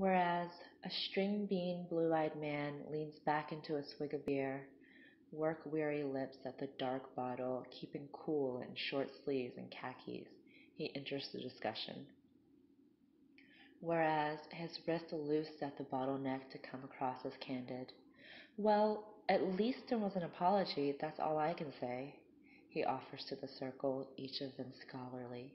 Whereas a string bean, blue eyed man leans back into a swig of beer, work weary lips at the dark bottle, keeping cool in short sleeves and khakis, he enters the discussion. Whereas his wrist loose at the bottleneck to come across as candid. Well, at least there was an apology, that's all I can say, he offers to the circle, each of them scholarly.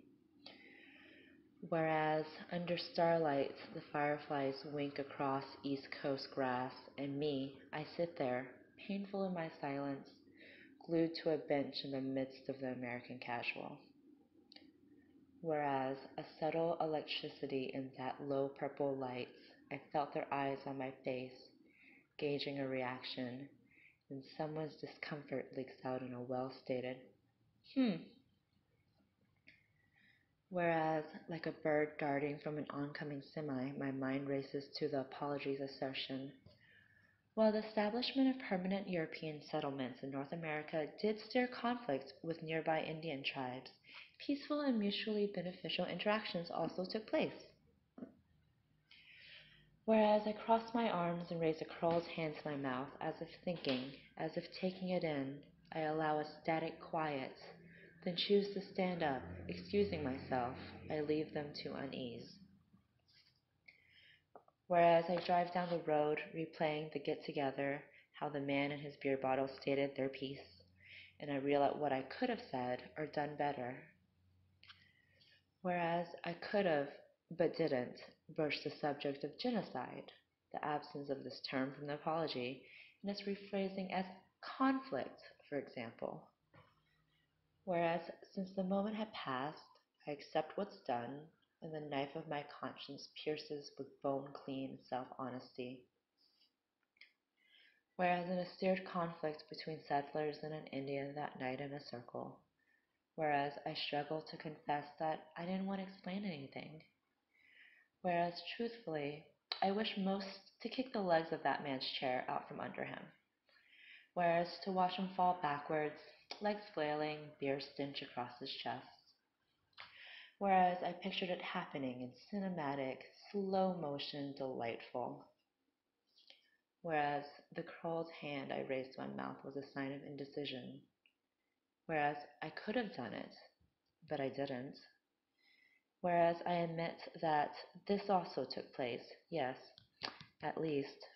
Whereas under starlight the fireflies wink across East Coast grass, and me, I sit there, painful in my silence, glued to a bench in the midst of the American casual. Whereas a subtle electricity in that low purple light, I felt their eyes on my face, gauging a reaction, and someone's discomfort leaks out in a well stated, hmm. Whereas, like a bird darting from an oncoming semi, my mind races to the apology's assertion. While the establishment of permanent European settlements in North America did stir conflict with nearby Indian tribes, peaceful and mutually beneficial interactions also took place. Whereas I cross my arms and raise a curled hand to my mouth, as if thinking, as if taking it in, I allow a static quiet, then choose to stand up, excusing myself, I leave them to unease. Whereas I drive down the road, replaying the get together, how the man and his beer bottle stated their piece, and I reel out what I could have said or done better. Whereas I could have, but didn't, broach the subject of genocide, the absence of this term from the apology, and its rephrasing as conflict, for example. Whereas since the moment had passed, I accept what's done, and the knife of my conscience pierces with bone clean self honesty. Whereas in a seared conflict between settlers and an Indian that night in a circle, whereas I struggle to confess that I didn't want to explain anything, whereas truthfully, I wish most to kick the legs of that man's chair out from under him, whereas to watch him fall backwards, legs flailing, beer stench across his chest whereas I pictured it happening in cinematic, slow motion, delightful. Whereas the curled hand I raised to my mouth was a sign of indecision. Whereas I could have done it, but I didn't. Whereas I admit that this also took place, yes, at least